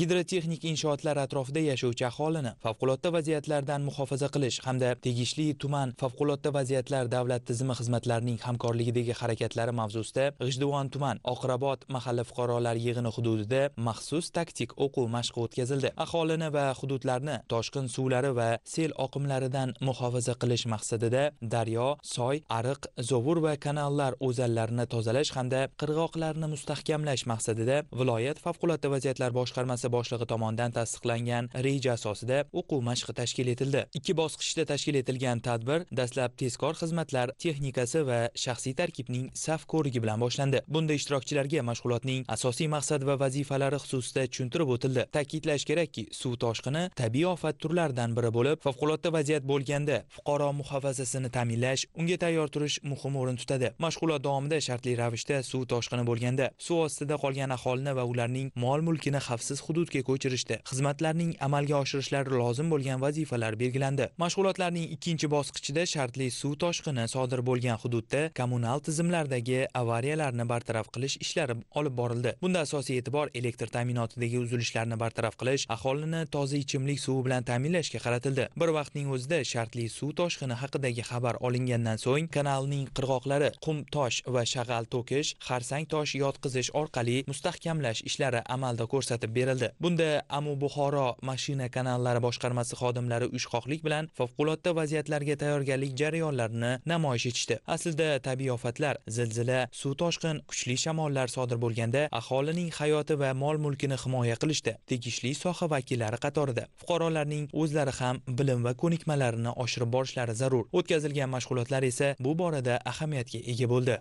gidrotexnik inshootlar atrofida yashovchi aholini favqulodda vaziyatlardan muhofaza qilish hamda tegishli tuman favqulodda vaziyatlar davlat tizimi xizmatlarining hamkorligidagi harakatlari mavzusida g'ijduvon tuman oqrabot mahalla fuqarolar yig'ini hududida maxsus taktik o'quv mashqi o'tkazildi. Aholini va hududlarni toshqin suvlari va sel oqimlaridan muhofaza qilish maqsadida daryo soy ariq zovur va kanallar o'zallarini tozalash hamda qirg'oqlarni mustahkamlash maqsadida viloyat favqulodda vaziyatlar boshqarmasi boshqarmasi boshlig'i tomonidan tasdiqlangan reja asosida o'quv mashqi tashkil etildi. Ikki bosqichda tashkil etilgan tadbir dastlab tezkor xizmatlar texnikasi va shaxsiy tarkibning saf ko'rigi bilan boshlandi. Bunda ishtirokchilarga mashg'ulotning asosiy maqsad va vazifalari xususida tushuntirib o'tildi. Ta'kidlash kerakki suv toshqini tabiiy ofat turlaridan biri bo'lib favqulodda vaziyat bo'lganda fuqaro muhofazasini ta'minlash unga tayyor turish muhim o'rin tutadi. Mashg'ulot davomida shartli ravishda suv toshqini bo'lganda suv ostida qolgan aholini va ularning mol mulkini xavfsiz hududga ko'chirishdi. Xizmatlarning amalga oshirishlari lozim bo'lgan vazifalar belgilandi. Mashg'ulotlarning ikkinchi bosqichida shartli suv toshqini sodir bo'lgan hududda kommunal tizimlardagi avariyalarni bartaraf qilish ishlari olib borildi. Bunda asosiy e'tibor elektr ta'minotidagi uzilishlarni bartaraf qilish aholini toza ichimlik suvi bilan ta'minlashga qaratildi. Bir vaqtning o'zida shartli suv toshqini haqidagi xabar olingandan so'ng kanalning qirg'oqlari qum tosh va shag'al to'kish xarsang tosh yotqizish orqali mustahkamlash ishlari amalda ko'rsatib berildi. Bunda amu buxoro mashina kanallari boshqarmasi xodimlari uyushqoqlik bilan favqulodda vaziyatlarga tayyorgarlik jarayonlarini namoyish etishdi. Aslida tabiiy ofatlar zilzila suv toshqin kuchli shamollar sodir bo'lganda aholining hayoti va mol mulkini himoya qilishda tegishli soha vakillari qatorida. Fuqarolarning o'zlari ham bilim va ko'nikmalarini oshirib borishlari zarur. O'tkazilgan mashg'ulotlar esa bu borada ahamiyatga ega bo'ldi.